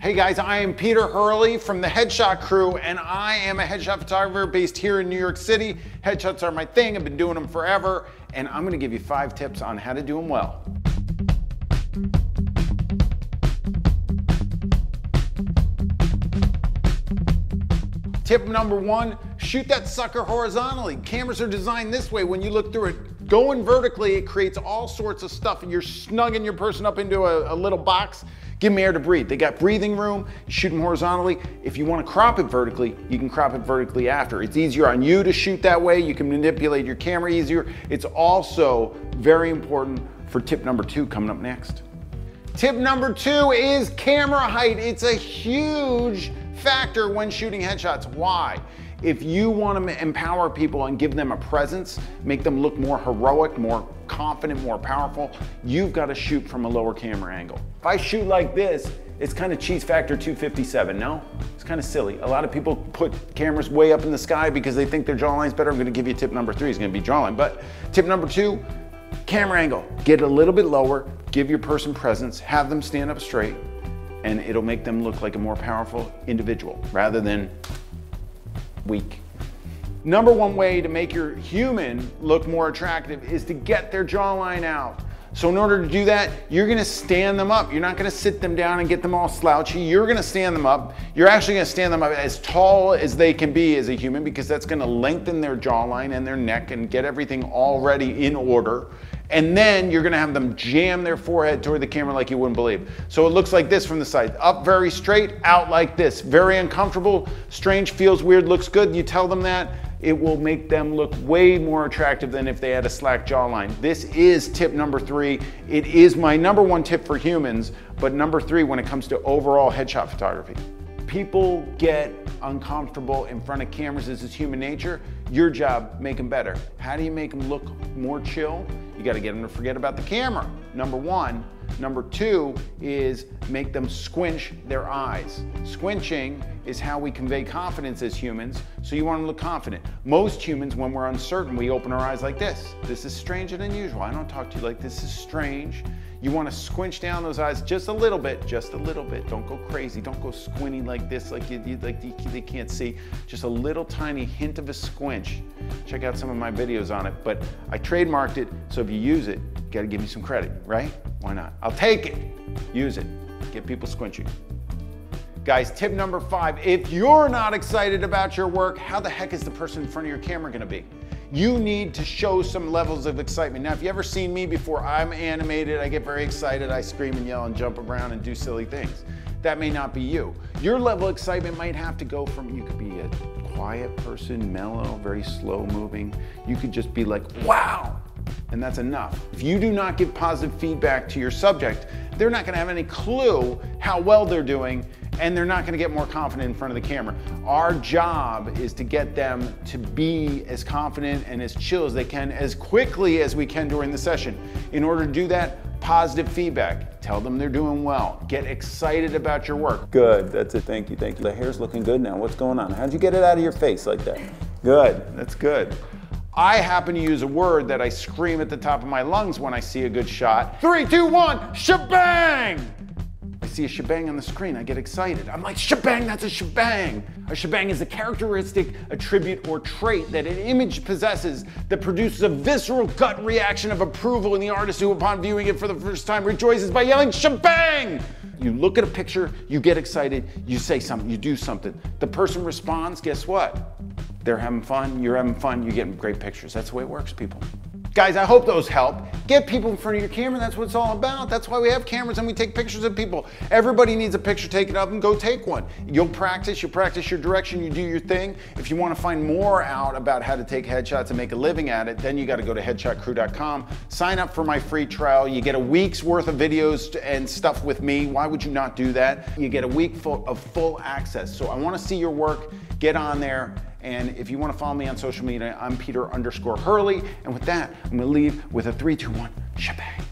Hey guys, I am Peter Hurley from the Headshot Crew, and I am a headshot photographer based here in New York City. Headshots are my thing, I've been doing them forever, and I'm gonna give you five tips on how to do them well. Tip number one, shoot that sucker horizontally. Cameras are designed this way. When you look through it, going vertically, it creates all sorts of stuff. And you're snugging your person up into a, a little box. Give them air to breathe. They got breathing room, shoot them horizontally. If you wanna crop it vertically, you can crop it vertically after. It's easier on you to shoot that way. You can manipulate your camera easier. It's also very important for tip number two coming up next. Tip number two is camera height. It's a huge factor when shooting headshots. Why? If you want to empower people and give them a presence, make them look more heroic, more confident, more powerful, you've got to shoot from a lower camera angle. If I shoot like this, it's kind of cheese factor 257, no? It's kind of silly. A lot of people put cameras way up in the sky because they think their jawline's better. I'm going to give you tip number three, it's going to be jawline. But tip number two, camera angle. Get a little bit lower, give your person presence, have them stand up straight, and it'll make them look like a more powerful individual rather than weak. Number one way to make your human look more attractive is to get their jawline out. So in order to do that, you're gonna stand them up. You're not gonna sit them down and get them all slouchy. You're gonna stand them up. You're actually gonna stand them up as tall as they can be as a human because that's gonna lengthen their jawline and their neck and get everything already in order and then you're gonna have them jam their forehead toward the camera like you wouldn't believe. So it looks like this from the side. Up very straight, out like this. Very uncomfortable, strange, feels weird, looks good. You tell them that, it will make them look way more attractive than if they had a slack jawline. This is tip number three. It is my number one tip for humans, but number three when it comes to overall headshot photography. People get uncomfortable in front of cameras. This is human nature. Your job, make them better. How do you make them look more chill? You got to get them to forget about the camera. Number one. Number two is make them squinch their eyes. Squinching is how we convey confidence as humans, so you want them to look confident. Most humans, when we're uncertain, we open our eyes like this. This is strange and unusual. I don't talk to you like this is strange. You want to squinch down those eyes just a little bit, just a little bit. Don't go crazy. Don't go squinting like this, like you, you like you, they can't see. Just a little tiny hint of a squinch. Check out some of my videos on it. But I trademarked it, so if you use it, you got to give me some credit, right? Why not? I'll take it. Use it. Get people squinching. Guys, tip number five, if you're not excited about your work, how the heck is the person in front of your camera gonna be? you need to show some levels of excitement. Now, if you ever seen me before, I'm animated, I get very excited, I scream and yell and jump around and do silly things. That may not be you. Your level of excitement might have to go from, you could be a quiet person, mellow, very slow moving. You could just be like, wow, and that's enough. If you do not give positive feedback to your subject, they're not gonna have any clue how well they're doing and they're not gonna get more confident in front of the camera. Our job is to get them to be as confident and as chill as they can as quickly as we can during the session. In order to do that, positive feedback. Tell them they're doing well. Get excited about your work. Good, that's it, thank you, thank you. The hair's looking good now. What's going on? How'd you get it out of your face like that? Good, that's good. I happen to use a word that I scream at the top of my lungs when I see a good shot. Three, two, one, shebang! I see a shebang on the screen, I get excited. I'm like, shebang, that's a shebang. A shebang is a characteristic, attribute, or trait that an image possesses that produces a visceral gut reaction of approval in the artist who, upon viewing it for the first time, rejoices by yelling, shebang! You look at a picture, you get excited, you say something, you do something. The person responds, guess what? They're having fun, you're having fun, you're getting great pictures. That's the way it works, people. Guys, I hope those help. Get people in front of your camera. That's what it's all about. That's why we have cameras and we take pictures of people. Everybody needs a picture taken of them. Go take one. You'll practice. You practice your direction. You do your thing. If you want to find more out about how to take headshots and make a living at it, then you got to go to headshotcrew.com. Sign up for my free trial. You get a week's worth of videos and stuff with me. Why would you not do that? You get a week full of full access. So I want to see your work. Get on there and if you want to follow me on social media, I'm Peter underscore Hurley. And with that, I'm going to leave with a three, two, one, shebang.